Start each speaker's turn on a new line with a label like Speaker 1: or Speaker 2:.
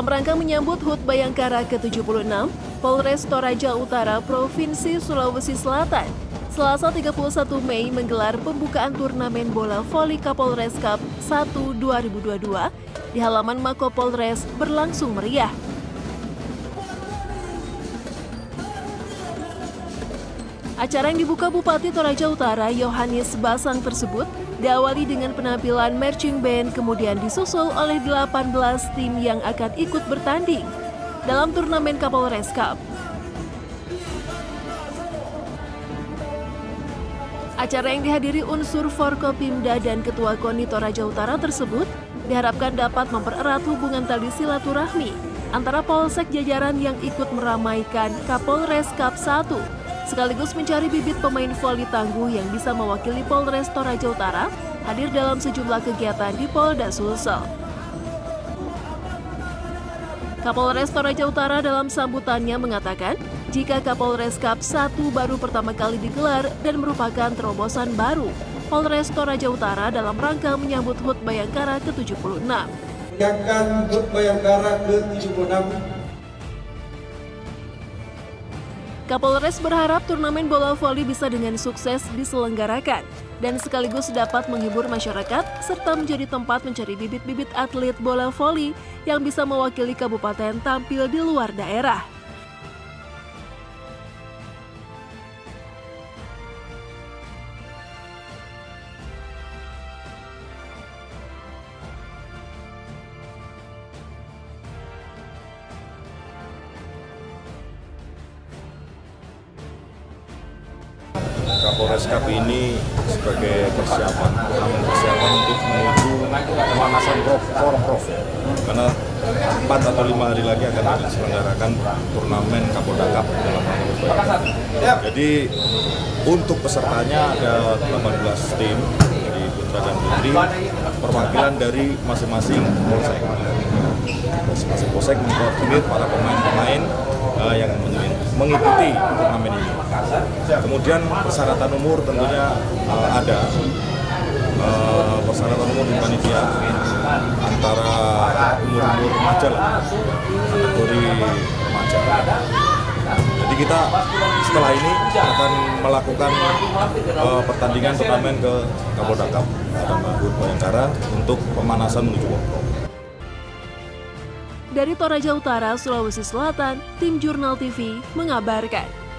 Speaker 1: Dalam rangka menyambut HUT Bayangkara ke-76, Polres Toraja Utara Provinsi Sulawesi Selatan Selasa 31 Mei menggelar pembukaan turnamen bola voli Kapolres Cup 1 2022 di halaman Mako Polres berlangsung meriah. Acara yang dibuka Bupati Toraja Utara Yohanes Basang tersebut diawali dengan penampilan marching band kemudian disusul oleh 18 tim yang akan ikut bertanding dalam turnamen Kapolres Cup. Acara yang dihadiri unsur Forkopimda dan Ketua KONI Toraja Utara tersebut diharapkan dapat mempererat hubungan tali silaturahmi antara polsek jajaran yang ikut meramaikan Kapolres Cup 1 sekaligus mencari bibit pemain voli tangguh yang bisa mewakili Polres Toraja Utara hadir dalam sejumlah kegiatan di Polda Sulsel. Kapolres Toraja Utara dalam sambutannya mengatakan, jika Kapolres Cup 1 baru pertama kali digelar dan merupakan terobosan baru, Polres Toraja Utara dalam rangka menyambut HUT Bayangkara ke-76.
Speaker 2: Menyaksikan HUT Bayangkara ke-76
Speaker 1: Kapolres berharap turnamen bola voli bisa dengan sukses diselenggarakan dan sekaligus dapat menghibur masyarakat serta menjadi tempat mencari bibit-bibit atlet bola voli yang bisa mewakili kabupaten tampil di luar daerah.
Speaker 3: Kapolres Cup ini sebagai persiapan, persiapan untuk menuju pemanasan prof, karena 4 atau 5 hari lagi akan diselenggarakan turnamen Kapolda Cup dalam Jadi untuk pesertanya ada 18 tim dari putra dan putri, perwakilan dari masing-masing polsek. Masing-masing polsek mengkoordinir para pemain-pemain uh, yang mengikuti turnamen ini. Kemudian persyaratan umur tentunya uh, ada. Uh, persyaratan umur di panitia antara umur-umur remaja lah, kategori remaja. Jadi kita setelah ini akan melakukan uh, pertandingan turnamen ke Kapolda Cup Bayangkara untuk pemanasan menuju World
Speaker 1: dari Toraja Utara, Sulawesi Selatan, tim Jurnal TV mengabarkan.